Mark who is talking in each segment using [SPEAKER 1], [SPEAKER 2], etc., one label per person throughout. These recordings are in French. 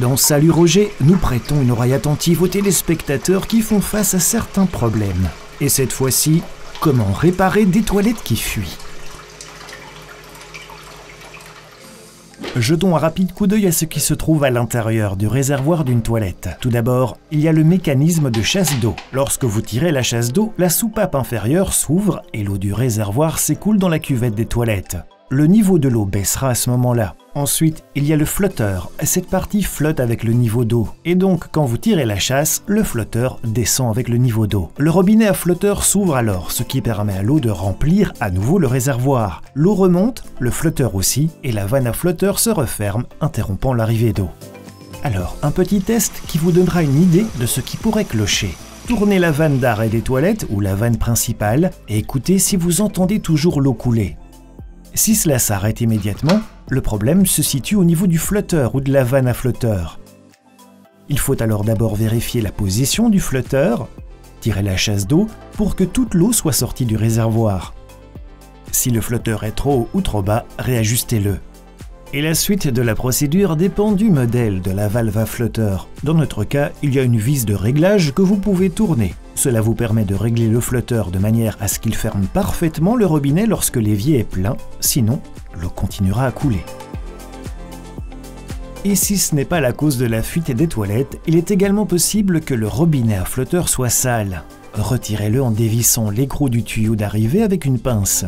[SPEAKER 1] Dans Salut Roger, nous prêtons une oreille attentive aux téléspectateurs qui font face à certains problèmes. Et cette fois-ci, comment réparer des toilettes qui fuient? Jetons un rapide coup d'œil à ce qui se trouve à l'intérieur du réservoir d'une toilette. Tout d'abord, il y a le mécanisme de chasse d'eau. Lorsque vous tirez la chasse d'eau, la soupape inférieure s'ouvre et l'eau du réservoir s'écoule dans la cuvette des toilettes. Le niveau de l'eau baissera à ce moment-là. Ensuite, il y a le flotteur. Cette partie flotte avec le niveau d'eau. Et donc, quand vous tirez la chasse, le flotteur descend avec le niveau d'eau. Le robinet à flotteur s'ouvre alors, ce qui permet à l'eau de remplir à nouveau le réservoir. L'eau remonte, le flotteur aussi, et la vanne à flotteur se referme, interrompant l'arrivée d'eau. Alors, un petit test qui vous donnera une idée de ce qui pourrait clocher. Tournez la vanne d'arrêt des toilettes ou la vanne principale et écoutez si vous entendez toujours l'eau couler. Si cela s'arrête immédiatement, le problème se situe au niveau du flotteur ou de la vanne à flotteur. Il faut alors d'abord vérifier la position du flotteur, tirer la chasse d'eau pour que toute l'eau soit sortie du réservoir. Si le flotteur est trop haut ou trop bas, réajustez-le. Et la suite de la procédure dépend du modèle de la valve à flotteur. Dans notre cas, il y a une vis de réglage que vous pouvez tourner. Cela vous permet de régler le flotteur de manière à ce qu'il ferme parfaitement le robinet lorsque l'évier est plein, sinon l'eau continuera à couler. Et si ce n'est pas la cause de la fuite des toilettes, il est également possible que le robinet à flotteur soit sale. Retirez-le en dévissant l'écrou du tuyau d'arrivée avec une pince.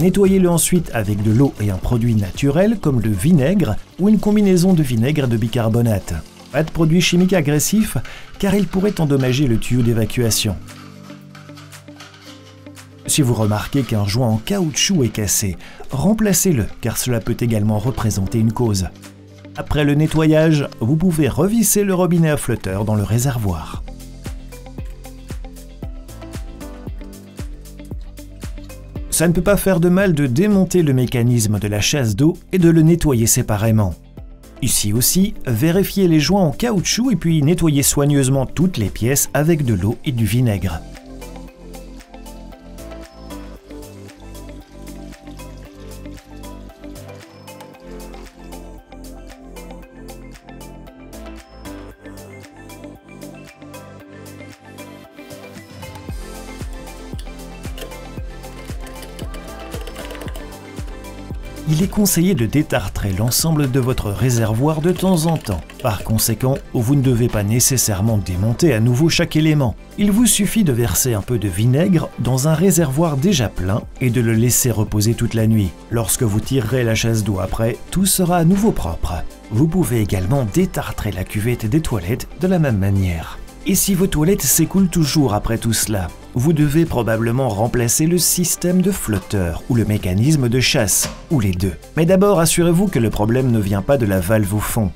[SPEAKER 1] Nettoyez-le ensuite avec de l'eau et un produit naturel comme le vinaigre ou une combinaison de vinaigre et de bicarbonate. Pas de produits chimiques agressifs car ils pourraient endommager le tuyau d'évacuation. Si vous remarquez qu'un joint en caoutchouc est cassé, remplacez-le car cela peut également représenter une cause. Après le nettoyage, vous pouvez revisser le robinet à flotteur dans le réservoir. Ça ne peut pas faire de mal de démonter le mécanisme de la chasse d'eau et de le nettoyer séparément. Ici aussi, vérifiez les joints en caoutchouc et puis nettoyez soigneusement toutes les pièces avec de l'eau et du vinaigre. Il est conseillé de détartrer l'ensemble de votre réservoir de temps en temps. Par conséquent, vous ne devez pas nécessairement démonter à nouveau chaque élément. Il vous suffit de verser un peu de vinaigre dans un réservoir déjà plein et de le laisser reposer toute la nuit. Lorsque vous tirerez la chasse d'eau après, tout sera à nouveau propre. Vous pouvez également détartrer la cuvette des toilettes de la même manière. Et si vos toilettes s'écoulent toujours après tout cela, vous devez probablement remplacer le système de flotteur ou le mécanisme de chasse, ou les deux. Mais d'abord, assurez-vous que le problème ne vient pas de la valve au fond.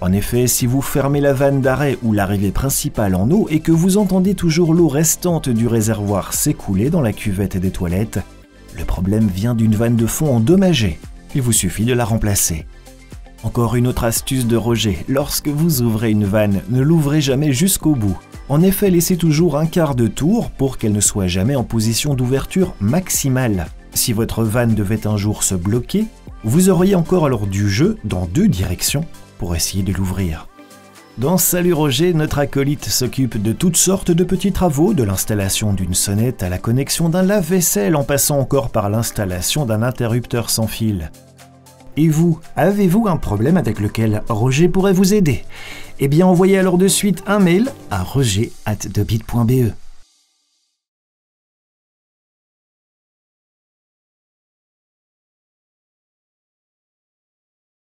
[SPEAKER 1] En effet, si vous fermez la vanne d'arrêt ou l'arrivée principale en eau et que vous entendez toujours l'eau restante du réservoir s'écouler dans la cuvette des toilettes, le problème vient d'une vanne de fond endommagée. Il vous suffit de la remplacer. Encore une autre astuce de Roger, lorsque vous ouvrez une vanne, ne l'ouvrez jamais jusqu'au bout. En effet, laissez toujours un quart de tour pour qu'elle ne soit jamais en position d'ouverture maximale. Si votre vanne devait un jour se bloquer, vous auriez encore alors du jeu dans deux directions pour essayer de l'ouvrir. Dans Salut Roger, notre acolyte s'occupe de toutes sortes de petits travaux, de l'installation d'une sonnette à la connexion d'un lave-vaisselle en passant encore par l'installation d'un interrupteur sans fil. Et vous, avez-vous un problème avec lequel Roger pourrait vous aider? Eh bien, envoyez alors de suite un mail à roger@debit.be.